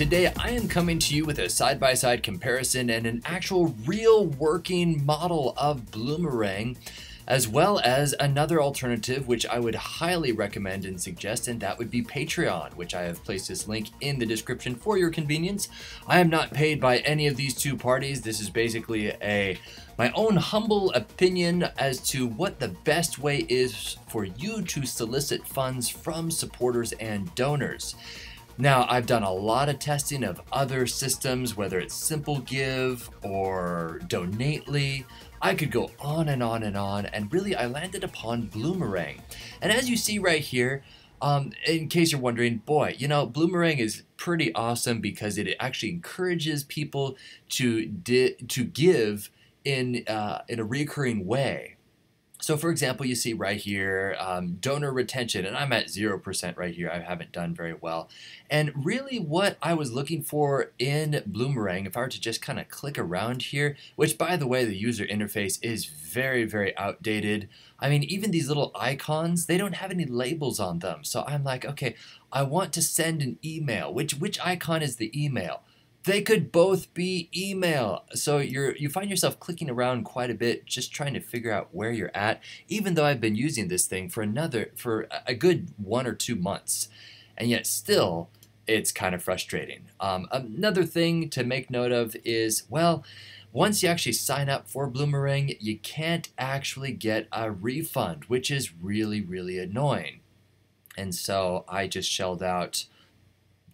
Today I am coming to you with a side-by-side comparison and an actual real working model of Bloomerang as well as another alternative which I would highly recommend and suggest, and that would be Patreon, which I have placed this link in the description for your convenience. I am not paid by any of these two parties. This is basically a my own humble opinion as to what the best way is for you to solicit funds from supporters and donors. Now, I've done a lot of testing of other systems, whether it's Simple Give or Donately. I could go on and on and on, and really I landed upon Bloomerang. And as you see right here, um, in case you're wondering, boy, you know, Bloomerang is pretty awesome because it actually encourages people to to give in uh, in a recurring way. So for example, you see right here, um, donor retention, and I'm at 0% right here. I haven't done very well. And really what I was looking for in Bloomerang, if I were to just kind of click around here, which by the way, the user interface is very, very outdated. I mean, even these little icons, they don't have any labels on them. So I'm like, okay, I want to send an email. Which, which icon is the email? They could both be email. So you're you find yourself clicking around quite a bit just trying to figure out where you're at even though I've been using this thing for another for a good 1 or 2 months. And yet still it's kind of frustrating. Um, another thing to make note of is well once you actually sign up for Bloomerang, you can't actually get a refund, which is really, really annoying. And so I just shelled out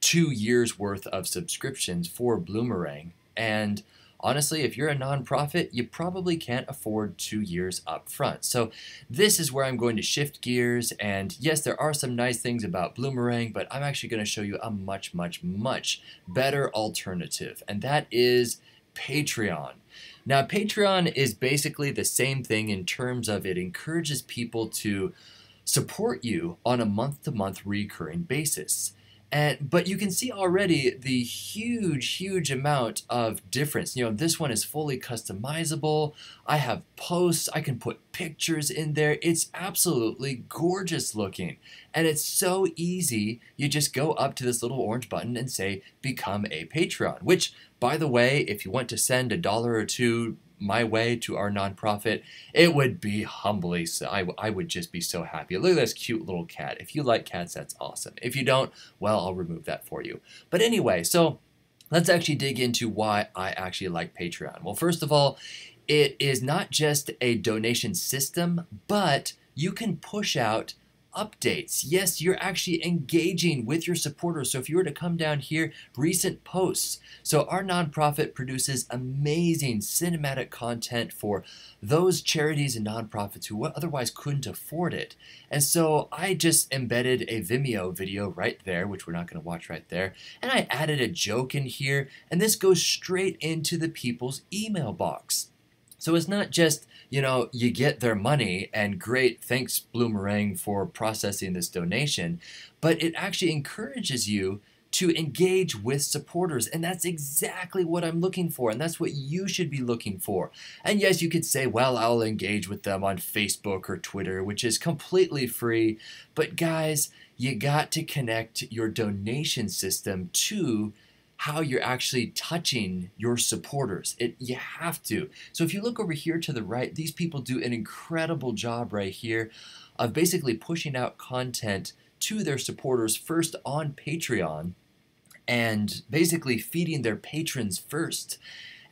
two years worth of subscriptions for Bloomerang. And honestly, if you're a nonprofit, you probably can't afford two years up front. So this is where I'm going to shift gears. And yes, there are some nice things about Bloomerang, but I'm actually going to show you a much, much, much better alternative. And that is Patreon. Now, Patreon is basically the same thing in terms of it encourages people to support you on a month to month recurring basis. And, but you can see already the huge, huge amount of difference. You know, this one is fully customizable. I have posts. I can put pictures in there. It's absolutely gorgeous looking. And it's so easy. You just go up to this little orange button and say, become a Patreon, which, by the way, if you want to send a dollar or two my way to our nonprofit, it would be humbly so. I, I would just be so happy. Look at this cute little cat. If you like cats, that's awesome. If you don't, well, I'll remove that for you. But anyway, so let's actually dig into why I actually like Patreon. Well, first of all, it is not just a donation system, but you can push out updates. Yes, you're actually engaging with your supporters. So if you were to come down here, recent posts. So our nonprofit produces amazing cinematic content for those charities and nonprofits who otherwise couldn't afford it. And so I just embedded a Vimeo video right there, which we're not going to watch right there. And I added a joke in here, and this goes straight into the people's email box. So it's not just, you know, you get their money and great, thanks Bloomerang for processing this donation, but it actually encourages you to engage with supporters. And that's exactly what I'm looking for. And that's what you should be looking for. And yes, you could say, well, I'll engage with them on Facebook or Twitter, which is completely free. But guys, you got to connect your donation system to how you're actually touching your supporters. It you have to. So if you look over here to the right, these people do an incredible job right here of basically pushing out content to their supporters first on Patreon and basically feeding their patrons first.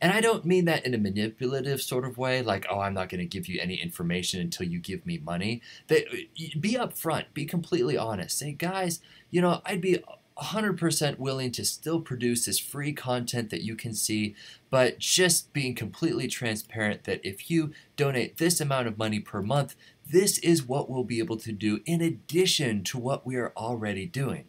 And I don't mean that in a manipulative sort of way, like, oh, I'm not going to give you any information until you give me money. That uh, be upfront, be completely honest. Say, guys, you know, I'd be 100% willing to still produce this free content that you can see, but just being completely transparent that if you donate this amount of money per month, this is what we'll be able to do in addition to what we are already doing.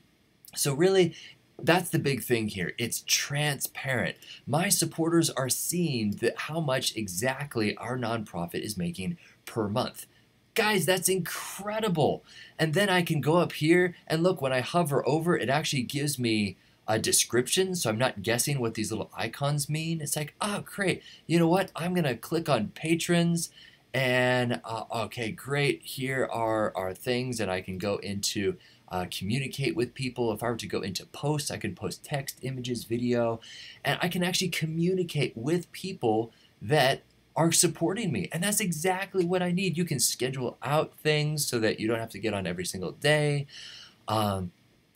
So, really, that's the big thing here. It's transparent. My supporters are seeing that how much exactly our nonprofit is making per month. Guys, that's incredible. And then I can go up here and look, when I hover over, it actually gives me a description. So I'm not guessing what these little icons mean. It's like, oh, great. You know what? I'm going to click on patrons and uh, okay, great. Here are our things and I can go into uh, communicate with people. If I were to go into posts, I can post text, images, video, and I can actually communicate with people that are supporting me. And that's exactly what I need. You can schedule out things so that you don't have to get on every single day. Um,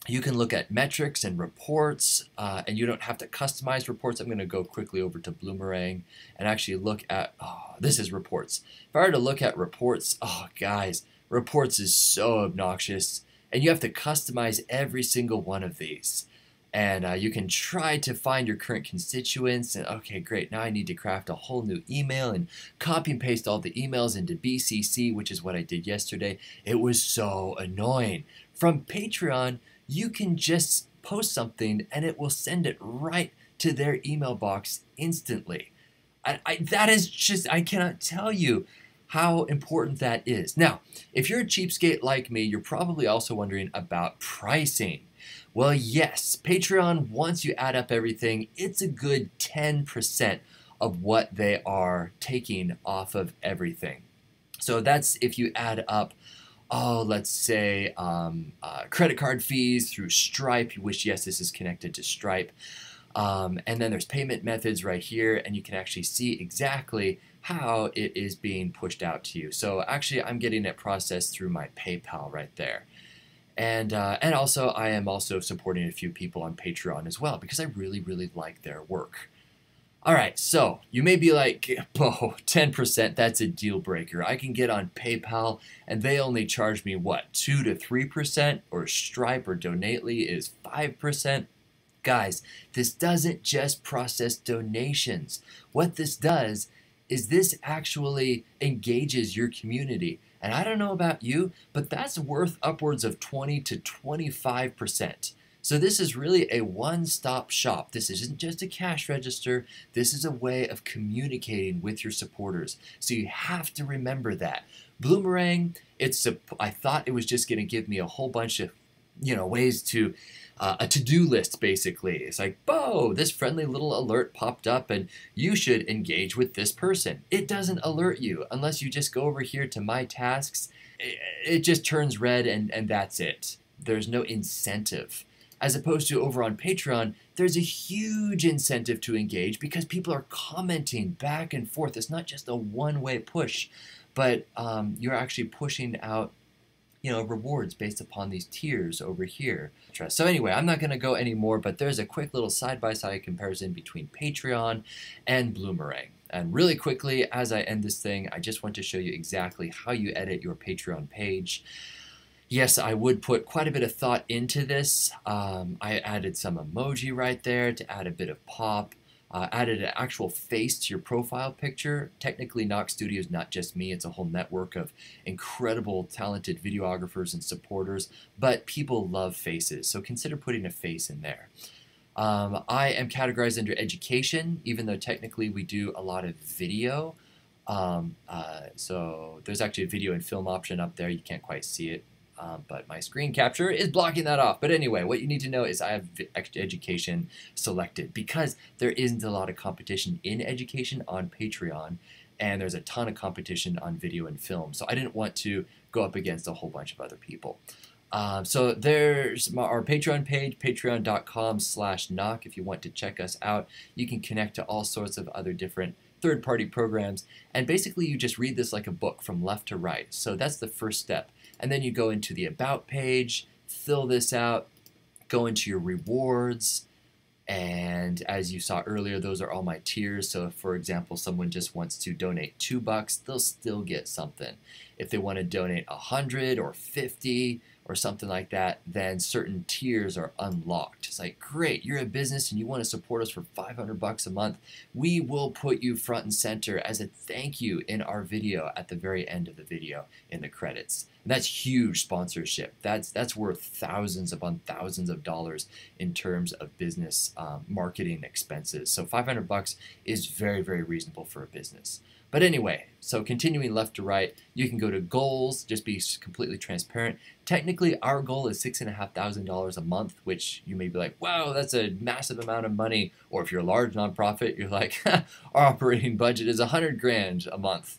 you can look at metrics and reports, uh, and you don't have to customize reports. I'm going to go quickly over to Bloomerang and actually look at, oh, this is reports. If I were to look at reports, oh, guys, reports is so obnoxious, and you have to customize every single one of these. And uh, you can try to find your current constituents, and okay, great, now I need to craft a whole new email and copy and paste all the emails into BCC, which is what I did yesterday. It was so annoying. From Patreon, you can just post something and it will send it right to their email box instantly. I, I, that is just, I cannot tell you how important that is. Now, if you're a cheapskate like me, you're probably also wondering about pricing. Well, yes, Patreon, once you add up everything, it's a good 10% of what they are taking off of everything. So that's if you add up oh, let's say um, uh, credit card fees through Stripe, which yes, this is connected to Stripe. Um, and then there's payment methods right here, and you can actually see exactly how it is being pushed out to you. So actually, I'm getting it processed through my PayPal right there. And, uh, and also, I am also supporting a few people on Patreon as well because I really, really like their work. All right, so you may be like, oh, 10%, that's a deal breaker. I can get on PayPal and they only charge me what, 2 to 3%? Or Stripe or Donately is 5%? Guys, this doesn't just process donations. What this does is this actually engages your community. And I don't know about you, but that's worth upwards of 20 to 25%. So this is really a one-stop shop. This isn't just a cash register. This is a way of communicating with your supporters. So you have to remember that. Bloomerang, it's a, I thought it was just going to give me a whole bunch of, you know, ways to uh, a to-do list basically. It's like, "Beau, this friendly little alert popped up and you should engage with this person." It doesn't alert you unless you just go over here to my tasks. It just turns red and and that's it. There's no incentive as opposed to over on Patreon, there's a huge incentive to engage because people are commenting back and forth. It's not just a one-way push, but um, you're actually pushing out you know, rewards based upon these tiers over here. So anyway, I'm not going to go anymore, but there's a quick little side-by-side -side comparison between Patreon and Bloomerang. And really quickly, as I end this thing, I just want to show you exactly how you edit your Patreon page. Yes, I would put quite a bit of thought into this. Um, I added some emoji right there to add a bit of pop. Uh, added an actual face to your profile picture. Technically, Knok Studio is not just me, it's a whole network of incredible, talented videographers and supporters, but people love faces, so consider putting a face in there. Um, I am categorized under education, even though technically we do a lot of video. Um, uh, so there's actually a video and film option up there. You can't quite see it um, but my screen capture is blocking that off. But anyway, what you need to know is I have education selected because there isn't a lot of competition in education on Patreon and there's a ton of competition on video and film. So I didn't want to go up against a whole bunch of other people. Um, so there's our Patreon page, patreon.com slash knok. If you want to check us out, you can connect to all sorts of other different third-party programs. And basically you just read this like a book from left to right. So that's the first step. And then you go into the About page, fill this out, go into your rewards, and as you saw earlier, those are all my tiers. So if, for example, someone just wants to donate two bucks, they'll still get something. If they want to donate a hundred or 50 or something like that, then certain tiers are unlocked. It's like, great, you're a business and you want to support us for 500 bucks a month. We will put you front and center as a thank you in our video at the very end of the video in the credits. And that's huge sponsorship. That's that's worth thousands upon thousands of dollars in terms of business um, marketing expenses. So 500 bucks is very very reasonable for a business. But anyway, so continuing left to right, you can go to goals, just be completely transparent. Technically, our goal is $6,500 a month, which you may be like, wow, that's a massive amount of money. Or if you're a large nonprofit, you're like, our operating budget is 100 grand a month.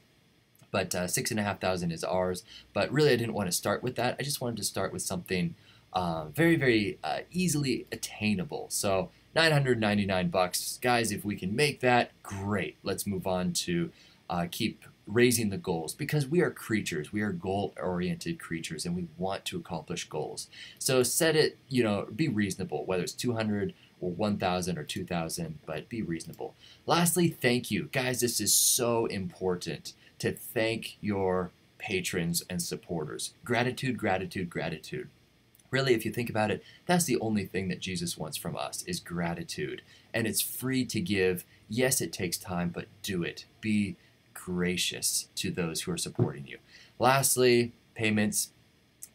But uh, 6,500 is ours. But really, I didn't want to start with that. I just wanted to start with something Um, very, very uh, easily attainable. So 999 bucks, guys. If we can make that, great. Let's move on to uh, keep raising the goals because we are creatures. We are goal-oriented creatures, and we want to accomplish goals. So set it. You know, be reasonable. Whether it's 200 or 1,000 or 2,000, but be reasonable. Lastly, thank you, guys. This is so important to thank your patrons and supporters. Gratitude, gratitude, gratitude. Really, if you think about it, that's the only thing that Jesus wants from us is gratitude. And it's free to give. Yes, it takes time, but do it. Be gracious to those who are supporting you. Lastly, payments.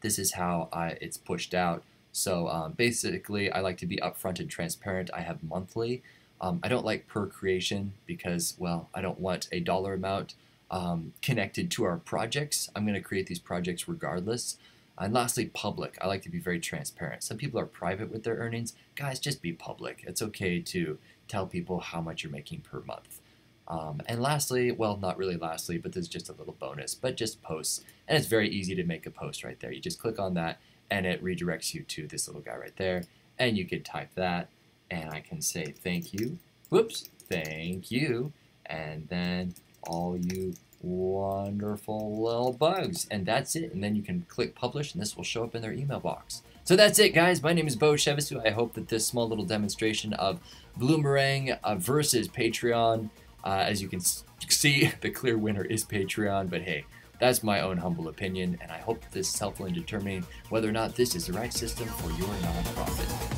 This is how I, it's pushed out. So um, basically, I like to be upfront and transparent. I have monthly. Um, I don't like per creation because, well, I don't want a dollar amount um, connected to our projects. I'm going to create these projects regardless. And lastly, public. I like to be very transparent. Some people are private with their earnings. Guys, just be public. It's okay to tell people how much you're making per month. Um, and lastly, well, not really lastly, but this is just a little bonus, but just posts. And it's very easy to make a post right there. You just click on that and it redirects you to this little guy right there. And you can type that and I can say thank you. Whoops, thank you. And then all you wonderful little bugs. And that's it. And then you can click publish and this will show up in their email box. So that's it, guys. My name is Beau Chevassus. I hope that this small little demonstration of Bloomerang uh, versus Patreon, uh, as you can see, the clear winner is Patreon. But hey, that's my own humble opinion, and I hope this is helpful in determining whether or not this is the right system for your nonprofit.